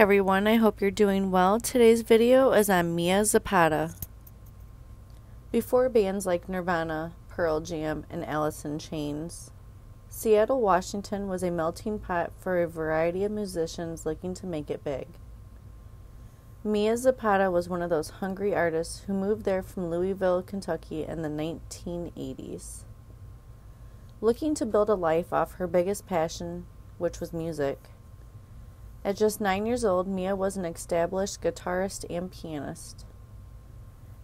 everyone, I hope you're doing well. Today's video is on Mia Zapata. Before bands like Nirvana, Pearl Jam, and Alice in Chains, Seattle, Washington was a melting pot for a variety of musicians looking to make it big. Mia Zapata was one of those hungry artists who moved there from Louisville, Kentucky in the 1980s. Looking to build a life off her biggest passion, which was music, at just nine years old, Mia was an established guitarist and pianist,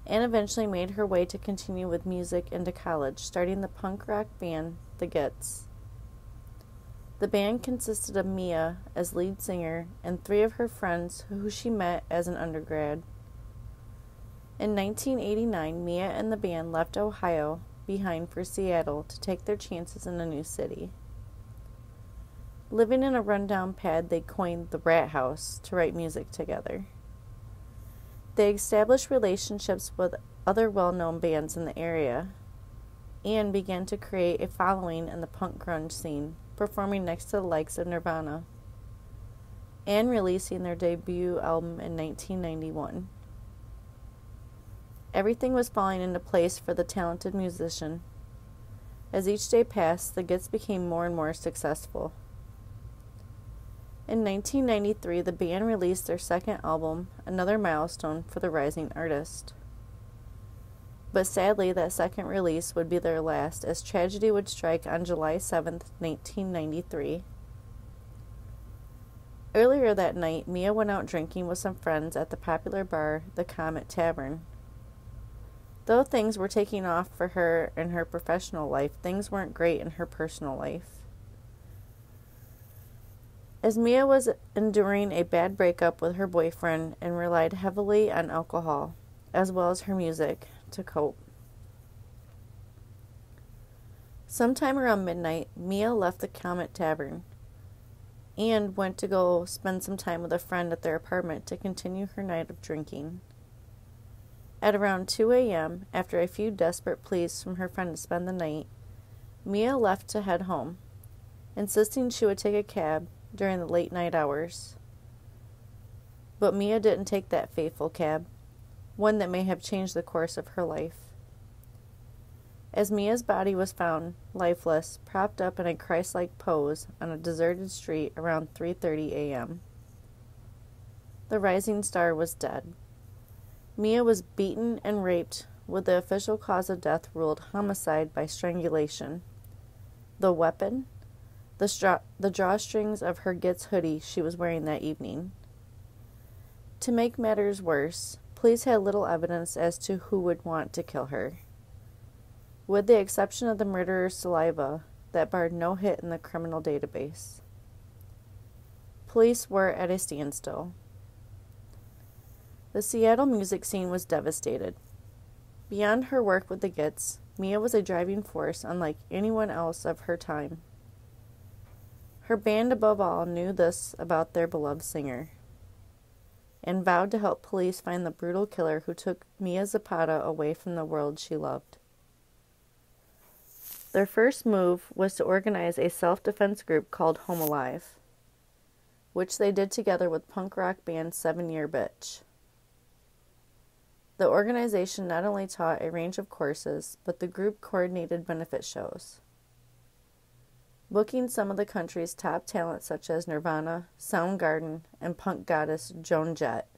and eventually made her way to continue with music into college, starting the punk rock band The Gits. The band consisted of Mia as lead singer and three of her friends who she met as an undergrad. In 1989, Mia and the band left Ohio behind for Seattle to take their chances in a new city. Living in a rundown pad, they coined the Rat House to write music together. They established relationships with other well known bands in the area and began to create a following in the punk grunge scene, performing next to the likes of Nirvana and releasing their debut album in 1991. Everything was falling into place for the talented musician. As each day passed, the Gits became more and more successful. In 1993, the band released their second album, another milestone for the rising artist. But sadly, that second release would be their last, as tragedy would strike on July 7, 1993. Earlier that night, Mia went out drinking with some friends at the popular bar, the Comet Tavern. Though things were taking off for her in her professional life, things weren't great in her personal life. As Mia was enduring a bad breakup with her boyfriend and relied heavily on alcohol, as well as her music, to cope. Sometime around midnight, Mia left the Comet Tavern and went to go spend some time with a friend at their apartment to continue her night of drinking. At around 2 a.m., after a few desperate pleas from her friend to spend the night, Mia left to head home, insisting she would take a cab during the late night hours. But Mia didn't take that fateful cab, one that may have changed the course of her life. As Mia's body was found, lifeless, propped up in a Christ-like pose on a deserted street around 3:30 a.m. The rising star was dead. Mia was beaten and raped with the official cause of death ruled homicide by strangulation. The weapon the, the drawstrings of her Gits hoodie she was wearing that evening. To make matters worse, police had little evidence as to who would want to kill her. With the exception of the murderer's saliva, that barred no hit in the criminal database. Police were at a standstill. The Seattle music scene was devastated. Beyond her work with the Gits, Mia was a driving force unlike anyone else of her time. Her band, above all, knew this about their beloved singer and vowed to help police find the brutal killer who took Mia Zapata away from the world she loved. Their first move was to organize a self defense group called Home Alive, which they did together with punk rock band Seven Year Bitch. The organization not only taught a range of courses, but the group coordinated benefit shows booking some of the country's top talent such as Nirvana, Soundgarden, and punk goddess Joan Jett.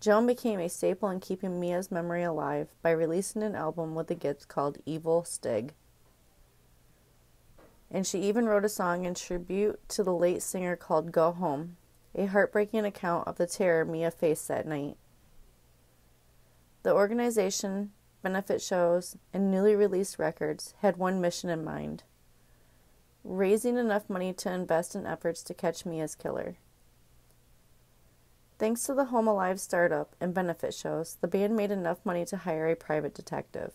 Joan became a staple in keeping Mia's memory alive by releasing an album with the Gits called Evil Stig. And she even wrote a song in tribute to the late singer called Go Home, a heartbreaking account of the terror Mia faced that night. The organization, benefit shows, and newly released records had one mission in mind raising enough money to invest in efforts to catch Mia's killer. Thanks to the Home Alive startup and benefit shows, the band made enough money to hire a private detective.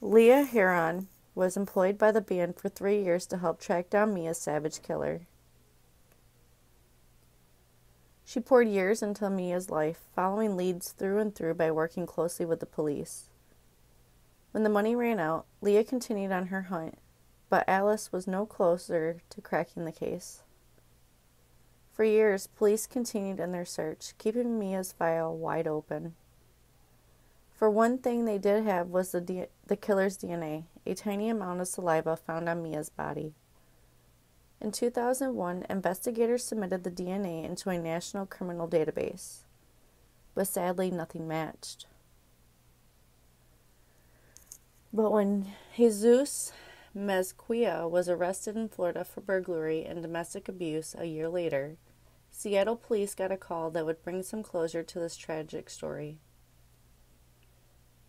Leah Hearon was employed by the band for three years to help track down Mia's savage killer. She poured years into Mia's life, following leads through and through by working closely with the police. When the money ran out, Leah continued on her hunt but Alice was no closer to cracking the case. For years, police continued in their search, keeping Mia's file wide open. For one thing they did have was the, D- the killer's DNA, a tiny amount of saliva found on Mia's body. In 2001, investigators submitted the DNA into a national criminal database, but sadly, nothing matched. But when Jesus Mezquia was arrested in Florida for burglary and domestic abuse a year later, Seattle police got a call that would bring some closure to this tragic story.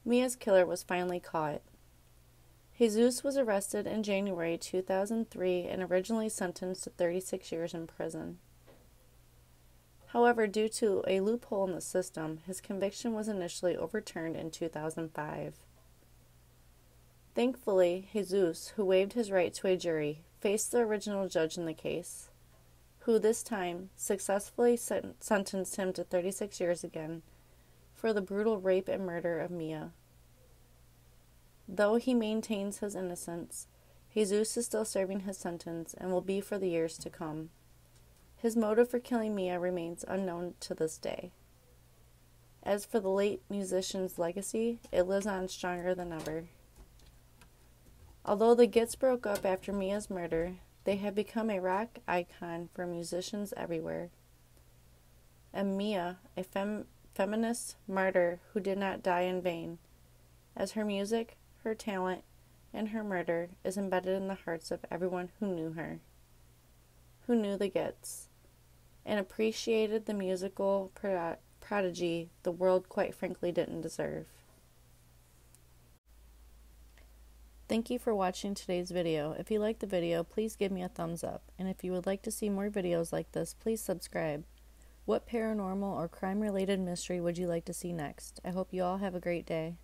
Mia's killer was finally caught. Jesus was arrested in January 2003 and originally sentenced to 36 years in prison. However, due to a loophole in the system, his conviction was initially overturned in 2005. Thankfully, Jesus, who waived his right to a jury, faced the original judge in the case, who this time successfully sent- sentenced him to 36 years again for the brutal rape and murder of Mia. Though he maintains his innocence, Jesus is still serving his sentence and will be for the years to come. His motive for killing Mia remains unknown to this day. As for the late musician's legacy, it lives on stronger than ever. Although the Gits broke up after Mia's murder, they have become a rock icon for musicians everywhere. And Mia, a fem- feminist martyr who did not die in vain, as her music, her talent, and her murder is embedded in the hearts of everyone who knew her, who knew the Gits, and appreciated the musical prodigy the world quite frankly didn't deserve. Thank you for watching today's video. If you liked the video, please give me a thumbs up. And if you would like to see more videos like this, please subscribe. What paranormal or crime related mystery would you like to see next? I hope you all have a great day.